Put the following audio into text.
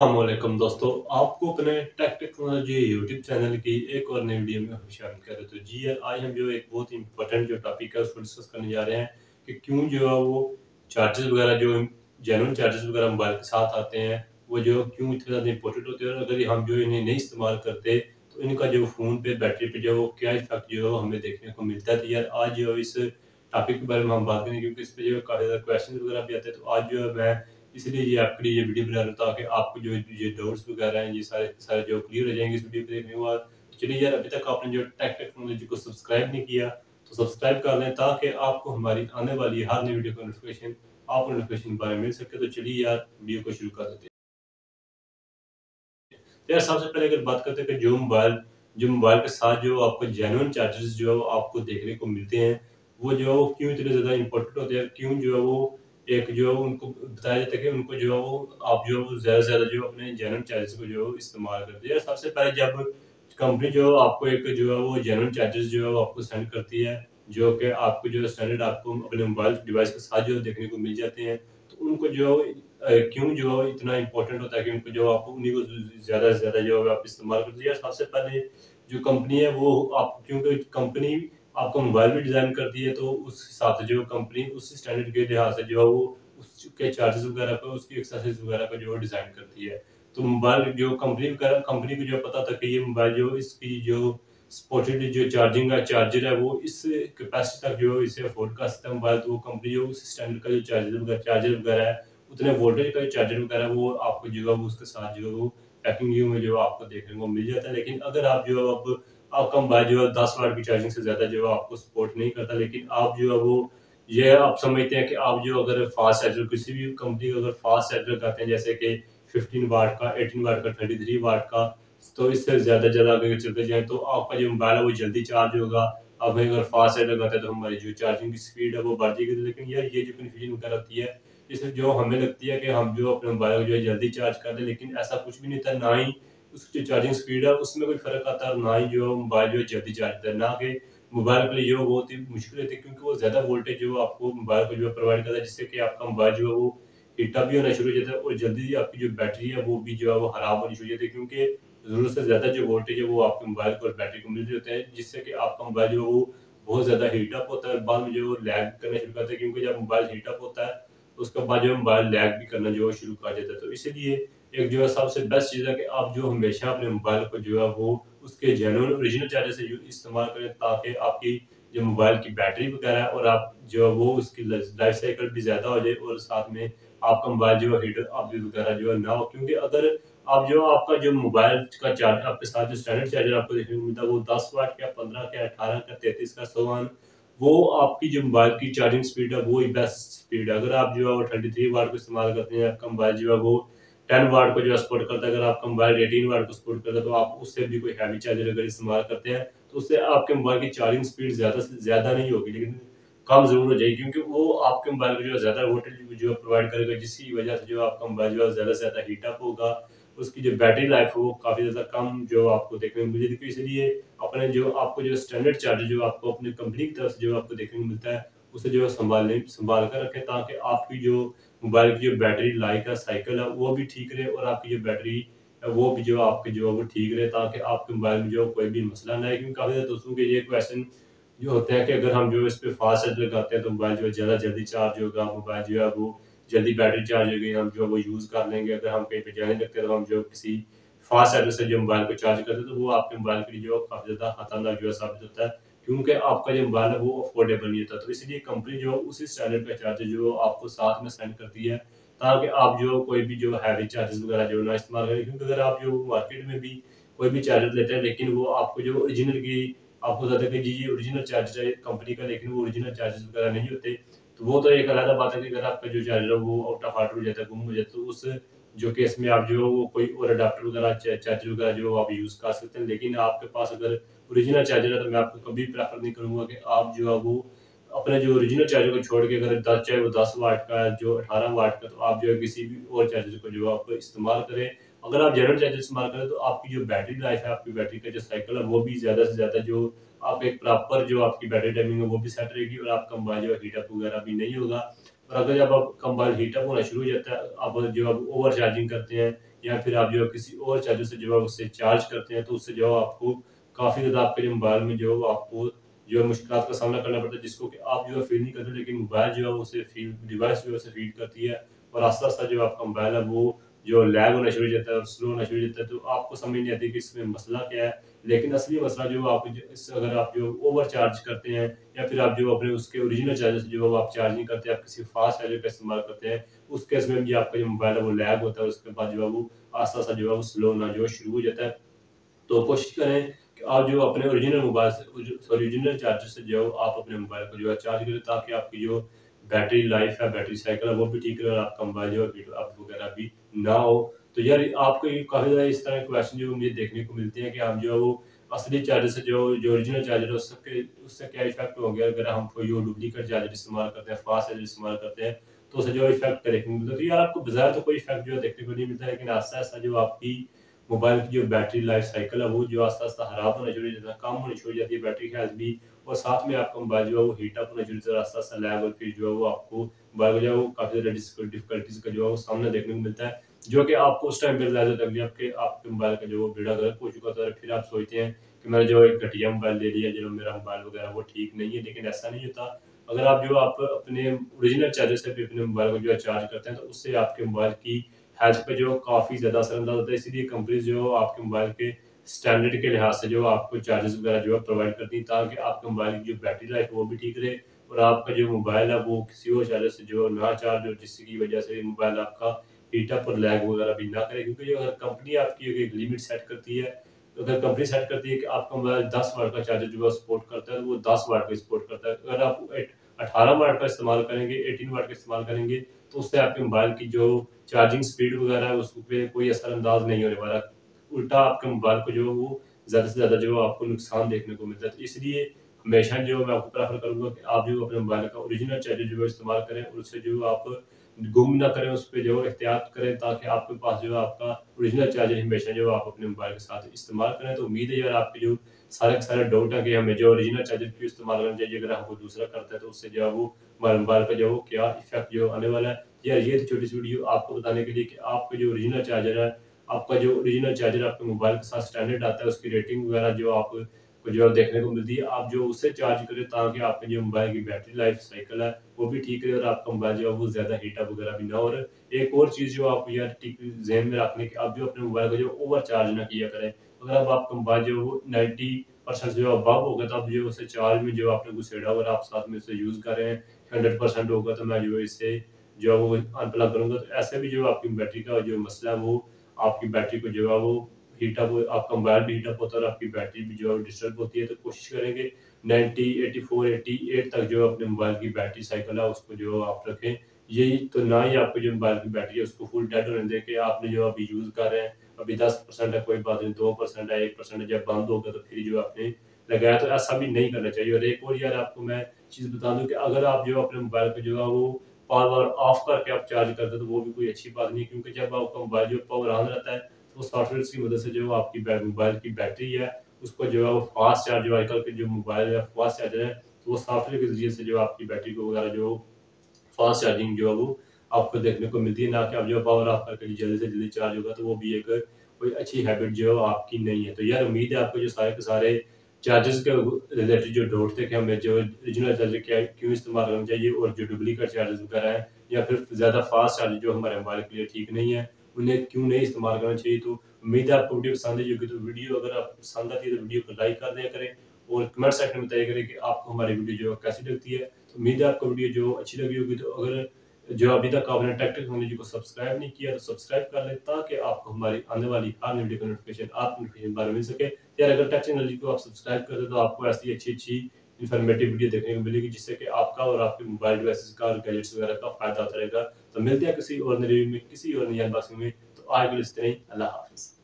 अस्सलामुअलैकुम दोस्तों, आपको अपने टेक टेक्नोलॉजी यूट्यूब चैनल की एक और नई वीडियो में खुशामद कर रहे तो जी आज हम जो एक बहुत ही इंपॉर्टेंट जो टॉपिक है, उसको डिस्कस करने जा रहे हैं कि क्यों जो है वो चार्जेस वगैरह जो जेनुअन चार्जेस वगैरह मोबाइल के साथ आते हैं, वो जो क्यों इतने ज़्यादा इंपॉर्टेंट होते हैं और अगर हम जो इन्हें नहीं इस्तेमाल करते तो इनका जो फ़ोन पे बैटरी पे जो क्या इफ़ेक्ट जो है हमें देखने को मिलता है। तो यार, आज जो इस टॉपिक के बारे में हम बात करेंगे, क्योंकि इस पर जो काफ़ी ज़्यादा क्वेश्चन वगैरह भी आते हैं। तो आज जो है मैं इसलिए ये आपके लिए ये वीडियो बना रहा ताकि आपको जो ये डाउट्स वगैरह हैं, ये सारे सारे जो क्लियर हो जाएँगे इस वीडियो को देखने के बाद। चलिए यार, अभी तक आपने जो टेक टेक्नोलॉजी को सब्सक्राइब नहीं किया तो सब्सक्राइब कर लें ताकि आपको हमारी आने वाली हर नई वीडियो का नोटिफिकेशन आपको नोटिफिकेशन के बारे में मिल सके। तो चलिए यार, वीडियो को शुरू कर देते हैं। तो यार, सबसे पहले अगर बात करते हैं कि जो मोबाइल जो मोबाइल के साथ जो आपको जेनुअन चार्जेस जो आपको देखने को मिलते हैं, वो जो क्यों इतने ज़्यादा इंपॉर्टेंट होते हैं, क्यों जो है वो एक जो है उनको, बताया जाता है कि उनको जो है वो आप जो है ज़्यादा से ज़्यादा जो अपने जेनरल चार्जेस को जो इस्तेमाल करते हैं। सबसे पहले जब कंपनी जो आपको एक जो है वो जेनरल चार्जेस जो है वो आपको सेंड करती है, जो कि आपको जो स्टैंडर्ड आपको अपने मोबाइल डिवाइस के साथ जो देखने को मिल जाते हैं तो उनको जो क्यों जो इतना इंपॉर्टेंट होता है कि उनको जो आप उन्हीं को ज़्यादा से ज़्यादा जो आप इस्तेमाल करते हैं। सबसे पहले जो कंपनी है वो आप, क्योंकि कंपनी आपका मोबाइल भी डिज़ाइन करती है तो उस हिसाब से जो कंपनी, उस स्टैंडर्ड के लिहाज से जो है वो उसके चार्जेस वगैरह पे, उसकी एक्सरसाइज वगैरह का जो है डिज़ाइन करती है। तो मोबाइल जो कंपनी कंपनी को जो पता था कि ये मोबाइल जो, इसकी जो सपोर्टेड जो चार्जिंग का चार्जर है, वो इस कैपेसिटी तक जो इसे अफोर्ड कर सकता है मोबाइल। तो वो कंपनी जो उस स्टैंडर्ड का जो चार्जर वगैरह चार्जर वगैरह है, उतने वोल्टेज का चार्जर वगैरह वो आपको जो है उसके साथ जो है वो पैकिंग व्यू में जो आपको देखने को मिल जाता है, लेकिन अगर आप जो अब आपका मोबाइल जो है दस वाट की चार्जिंग से ज़्यादा जो है आपको सपोर्ट नहीं करता, लेकिन आप जो है वो, ये आप समझते हैं कि आप जो अगर फास्ट चार्जर किसी भी कंपनी का अगर फास्ट चार्जर लगाते हैं, जैसे कि 15 वाट का 18 वाट का 33 वाट का तो इससे ज़्यादा ज़्यादा अगर चलते जाए तो आपका जो मोबाइल है वो जल्दी चार्ज होगा। अब अगर फास्ट चार्जर लगाते हैं तो हमारी जो चार्जिंग की स्पीड है वो बढ़ जाएगी। लेकिन यार, ये जो कन्फ्यूज़न वगैरह होती है इसमें जो हमें लगती है कि हम जो अपने मोबाइल को जो है जल्दी चार्ज कर दें, लेकिन ऐसा कुछ भी नहीं था, ना ही उसकी जो चार्जिंग स्पीड है, उसमें कोई फ़र्क आता है ना ही जो मोबाइल जो है जल्दी चार्ज होता है। ना कि मोबाइल के लिए जो बहुत ही मुश्किल होती है क्योंकि वो ज़्यादा वोल्टेज जो आपको मोबाइल को जो है प्रोवाइड करता है, जिससे कि आपका मोबाइल जो है वो हीटअप भी होना शुरू हो जाता है और जल्दी आपकी जो बैटरी है वो भी जो है वो खराब होनी शुरू हो जाती है, क्योंकि ज़रूरत से ज़्यादा जो वोल्टेज है वो आपके मोबाइल को और बैटरी को मिल रहे होते हैं, जिससे कि आपका मोबाइल जो है वो बहुत ज़्यादा हीटअप होता है और बाद में जो लैग करना शुरू करता है, क्योंकि जब मोबाइल हीटअप होता है उसके बाद जो मोबाइल लैग भी करना जो शुरू कर देता है। तो इसीलिए एक जो है सबसे बेस्ट चीज़ है कि आप जो हमेशा अपने मोबाइल को जो है वो उसके जेनुअन ओरिजिनल चार्जर से इस्तेमाल करें ताकि आपकी जो मोबाइल की बैटरी वगैरह और आप जो है वो उसकी लाइफ साइकिल भी ज़्यादा हो जाए और साथ में आपका मोबाइल जो है हीटर आप वगैरह जो है ना हो। क्योंकि अगर आप जो आपका जो मोबाइल का चार्ज आपके साथ जो स्टैंडर्ड चार्जर आपको देखने को मिलता है, वो दस वाट का, पंद्रह का, अठारह का, तैतीस का सोवान वो आपकी जो मोबाइल की चार्जिंग स्पीड है, वो ही बेस्ट स्पीड है। अगर आप जो है वो थर्टी थ्री वाट को इस्तेमाल करते हैं, आपका मोबाइल जो है वो टेन वाट को जो है सपोर्ट करता है। अगर आपका मोबाइल एटीन वाट को सपोर्ट करता है तो आप उससे भी कोई हैवी चार्जर अगर इस्तेमाल करते हैं तो उससे आपके मोबाइल की चार्जिंग स्पीड ज़्यादा से ज़्यादा नहीं होगी, लेकिन कम ज़रूर हो जाएगी, क्योंकि वो आपके मोबाइल को जो है ज़्यादा वोल्टेज जो है प्रोवाइड करेगा, जिसकी वजह से जो आपका मोबाइल जो है ज़्यादा से ज़्यादा हीटअप होगा। उसकी जो बैटरी लाइफ है वो काफ़ी ज़्यादा कम जो आपको देखने को मिलेगी तो इसलिए अपने जो आपको जो स्टैंडर्ड चार्जर जो आपको अपनी कंपनी की तरफ़ से जो आपको देखने को मिलता है, उसे जो है संभालने, संभाल कर रखें ताकि आपकी जो मोबाइल की जो बैटरी लाइफ का साइकिल है, वो भी ठीक रहे और आपकी जो बैटरी वो भी जो आपके जो है वो ठीक रहे ताकि आपके मोबाइल में जो कोई भी मसला ना है क्योंकि काफ़ी ज़्यादा दोस्तों के ये क्वेश्चन जो होते हैं कि अगर हम जो इस पर फास्ट चार्ज लगाते हैं तो मोबाइल जो है ज़्यादा जल्दी चार्ज होगा मोबाइल जो है वो जल्दी बैटरी चार्ज होगी, हम जो वो यूज़ कर लेंगे, अगर हम कहीं पे जाने लगते हैं तो हम जो किसी फास्ट चार्जर से जो मोबाइल को चार्ज करते हैं तो वो आपके मोबाइल के लिए जो काफ़ी ज़्यादा खतरनाक जो है साबित होता है, क्योंकि आपका जो मोबाइल है वो अफोर्डेबल नहीं होता। तो इसलिए कंपनी जो उसी स्टैंडर्ड का चार्जर जो आपको साथ में सेंड करती है, ताकि आप जो कोई भी जो हैवी चार्जेस वगैरह जो ना इस्तेमाल करें, क्योंकि अगर आप जो मार्केट में भी कोई भी चार्जर लेते हैं, लेकिन वो आपको जो ओरिजिनल की, आपको बताते हैं कि जी ये ओरिजिनल चार्जर है कंपनी का, लेकिन वो ओरिजिनल चार्जेस वगैरह नहीं होते तो वो तो एक अलग बात है कि अगर आपका जो चार्जर है वो आउट ऑफ़ ऑर्डर हो जाता है, गुम हो जाता है तो उस जो केस में आप जो है वो कोई और अडाप्टर वगैरह चार्जर वगैरह जो आप यूज़ कर सकते हैं, लेकिन आपके पास अगर ओरिजिनल चार्जर है तो मैं आपको कभी प्रेफर नहीं करूँगा कि आप जो है वो अपने जो ओरिजिनल चार्जर को छोड़ के अगर दस, चाहे वो दस वाट का जो अठारह वाट का तो आप जो है किसी भी और चार्जर को जो आप इस्तेमाल करें। अगर आप जनरल चार्जर इस्तेमाल करें तो आपकी जो बैटरी लाइफ है, आपकी बैटरी का जो साइकिल है, वो भी ज़्यादा से ज़्यादा जो आप एक प्रॉपर जो आपकी बैटरी टाइमिंग है, वो भी सेट रहेगी और आपका मोबाइल जो हीटअप वगैरह भी नहीं होगा। और अगर जब आपका मोबाइल हीटअप होना शुरू हो जाता है, आप जो आप ओवर चार्जिंग करते हैं या फिर आप जो किसी और चार्जर से जो है उससे चार्ज करते हैं तो उससे जो आपको काफ़ी ज़्यादा आपके जो मोबाइल में जो आपको जो है मुश्किल का सामना करना पड़ता है, जिसको कि आप जो है फील नहीं करते, लेकिन मोबाइल जो है उसे फील डिवाइस जो है उसे फील करती है और आस्ता आस्ता जो आपका मोबाइल है, वो जो लैग होना शुरू हो जाता है और स्लो होना शुरू हो जाता है तो आपको समझ नहीं आती कि इसमें मसला क्या है। लेकिन असली मसला जो आप अगर आप जो ओवर चार्ज करते हैं, या फिर आप जो अपने उसके ओरिजिनल चार्जर से जो आप चार्ज नहीं करते, आप किसी फास्ट चार्जर का इस्तेमाल करते हैं, उस केस में भी आपका जो मोबाइल है वो लैग होता है उसके बाद जो है वो आस्ता आस्ता जो है वो स्लो होना जो शुरू हो जाता है। तो कोशिश करें कि आप जो अपने ओरिजिनल मोबाइल से ओरिजिनल चार्जर से जो आप अपने मोबाइल को जो है चार्ज करें, ताकि आपकी जो बैटरी लाइफ है बैटरी साइकिल है, वो भी ठीक रहे और आपका मोबाइल जो है अप वगैरह भी ना हो। तो यार, आपको काफ़ी ज़्यादा इस तरह के क्वेश्चन जो मुझे देखने को मिलते हैं कि हम जो है वो असली चार्जर से जो जो ओरिजिनल चार्जर है उसके उससे क्या इफ़ेक्ट हो गया अगर हम कोई डुप्लीकेट चार्जर इस्तेमाल करते हैं फास्ट चार्जर इस्तेमाल करते हैं तो उसे जो इफ़ेक्ट देखने को मिलता है। तो यार, आपको बाज़ार तो कोई इफ़ेक्ट जो है देखने को नहीं मिलता, लेकिन आस्ता आस्ता जो आपकी मोबाइल की जो बैटरी लाइफ साइकिल है, वो जो आस्ता आस्ता खराब होना शुरू हो जाता है, कम होनी शुरू हो जाती है बैटरी हेल्थ भी और साथ में आपका मोबाइल जो है वो हीट अप होना शुरू होता है आस्ता आस्ता लैग और फिर जो है वो आपको मोबाइल जो है वो काफ़ी ज़्यादा डिफिकल्टीज का जो है वो सामना देखने को मिलता है, जो कि आपको उस टाइम पर ज़्यादा तक भी आपके आपके मोबाइल का जो बेड़ा गर्क हो चुका था। फिर आप सोचते हैं कि मैंने जो एक घटिया मोबाइल ले लिया जो मेरा मोबाइल वगैरह वो ठीक नहीं है, लेकिन ऐसा नहीं होता। अगर आप जो आप अपने ओरिजिनल चार्जर से भी अपने मोबाइल को जो है चार्ज करते हैं तो उससे आपके मोबाइल की हेल्थ पे जो काफ़ी ज़्यादा असरअंदाज होता है। इसीलिए कंपनी जो आपके मोबाइल के स्टैंडर्ड के लिहाज से जो आपको चार्जेस वगैरह जो है प्रोवाइड करती है ताकि आपके मोबाइल की जो बैटरी लाइफ वो भी ठीक रहे और आपका जो मोबाइल है वो किसी और चार्जर से जो ना चार्ज हो जिसकी वजह से मोबाइल आपका हीटअप और लैग वगैरह भी ना करे। क्योंकि अगर कंपनी आपकी एक लिमिट सेट करती है तो अगर कंपनी सेट करती है कि आपका मोबाइल दस वाट का चार्जर जो है सपोर्ट करता है तो वो दस वाट का सपोर्ट करता है। अगर आप अठारह वाट का इस्तेमाल करेंगे एटीन वाट का इस्तेमाल करेंगे तो उससे आपके मोबाइल की जो चार्जिंग स्पीड वगैरह है उस पर कोई असरअंदाज नहीं होने वाला। उल्टा आपके मोबाइल को जो है वो ज़्यादा से ज़्यादा जो आपको नुकसान देखने को मिलता है तो इसलिए हमेशा जो मैं आपको प्रेफर करूँगा कि आप जो अपने मोबाइल का ओरिजिनल चार्जर जो है इस्तेमाल करें और उससे जो आप गुम ना करें उस पर जो एहतियात करें ताकि आपके पास जो है आपका ओरिजिनल चार्जर हमेशा जो आप अपने मोबाइल के साथ इस्तेमाल करें तो उम्मीद है यार आपके जो सारे के सारे डाउट है कि हमें जो ओरिजिनल चार्जर क्यों इस्तेमाल करना चाहिए अगर हमको दूसरा करता है तो उससे जो है वो हमारे मोबाइल का जो क्या इफ़ेक्ट जो आने वाला है यार ये छोटी सी वीडियो आपको बताने के लिए कि आपका जो ओरिजिनल चार्जर है आपका जो ओरिजिनल चार्जर आपके मोबाइल के साथ स्टैंडर्ड आता है, उसकी रेटिंग वगैरह जो आप को जो देखने को मिलती है, आप जो उससे चार्ज करें ताकि आपके जो मोबाइल की बैटरी लाइफ साइकिल है, वो भी ठीक रहे और आपका मोबाइल जो है वो ज़्यादा हीटअप वगैरह भी ना हो। रहे एक और चीज़ जो आप यार जहन में रखने की, आप जो अपने मोबाइल को जो ओवर चार्ज ना किया करें, अगर अब आपका मोबाइल जो वो नाइन्टी परसेंट जो अब होगा तो आप जो उसे चार्ज में जो आपने घुसेड़ा और आप साथ में उसे यूज़ कर हंड्रेड परसेंट होगा तो मैं जो इसे जो है वो अनप्लग करूँगा। तो ऐसे भी जो आपकी बैटरी का जो मसला है, वो आपकी बैटरी को जो है वो हीटअप आपका मोबाइल भी हीटअप होता है और आपकी बैटरी भी जो है डिस्टर्ब होती है तो कोशिश करेंगे 90, 84, 88 तक जो अपने मोबाइल की बैटरी साइकिल है उसको जो आप रखें। यही तो ना ही आपको जो मोबाइल की बैटरी है उसको फुल डेड होने दें कि आपने जो अभी यूज़ कर रहे हैं अभी दस परसेंट है कोई बात नहीं दो परसेंट है एक परसेंट है जब बंद होगा तो फिर जो आपने लगाया तो ऐसा भी नहीं करना चाहिए। और एक और यार आपको मैं चीज़ बता दूँ कि अगर आप जो अपने मोबाइल को जो है वो पावर ऑफ़ करके आप चार्ज करते हैं तो वो भी कोई अच्छी बात नहीं क्योंकि जब आपका मोबाइल जो पावर ऑन रहता है तो सॉफ्टवेयर की मदद से जो आपकी मोबाइल की बैटरी है, उसको जो है वो फास्ट चार्ज आजकल के जो मोबाइल है फास्ट चार्जर है तो वो सॉफ्टवेयर के ज़रिए से जो आपकी बैटरी को वगैरह जो फास्ट चार्जिंग जो है वो आपको देखने को मिलती है, ना कि आप जो पावर ऑफ़ करके जल्दी से जल्दी चार्ज होगा तो वो भी एक कोई अच्छी हैबिट जो है आपकी नहीं है। तो यार, उम्मीद है आपको जो सारे के सारे चार्जेस के रिलेटेड जो डाउट थे कि हमें जो ओरिजिनल चार्जर क्या क्यों इस्तेमाल करना चाहिए और जो डुप्लीकेट चार्जेस वगैरह हैं, या फिर ज़्यादा फास्ट चार्जर जो हमारे मोबाइल के लिए ठीक नहीं है, उन्हें क्यों नहीं इस्तेमाल करना चाहिए? तो उम्मीद है आपको वीडियो पसंद आई होगी तो वीडियो अगर आप पसंद आती है तो वीडियो को लाइक कर दिया करें और कमेंट सेक्शन में बताया करें कि आपको हमारी वीडियो जो कैसी लगती है। तो उम्मीद है आपको वीडियो जो अच्छी लगी होगी तो अगर जो अभी तक आपने टेक टेक्नोलॉजी को सब्सक्राइब नहीं किया तो सब्सक्राइब कर ले ताकि आपको हमारी आने वाली हर वीडियो का नोटिफिकेशन आप नोटिफिकेशन बारे मिल सके। यार, अगर टेक टेक्नोलॉजी को आप सब्सक्राइब कर तो आपको ऐसी अच्छी अच्छी इन्फॉर्मेटिव वीडियो देखने को मिलेगी, जिससे कि आपका और आपके मोबाइल डिवाइसेस का और गैजेट्स वगैरह का फ़ायदा होता रहेगा। तो मिलते हैं किसी और रिव्यू में, किसी और नई अनबॉक्सिंग में। तो आज के लिए अल्लाह हाफिज़।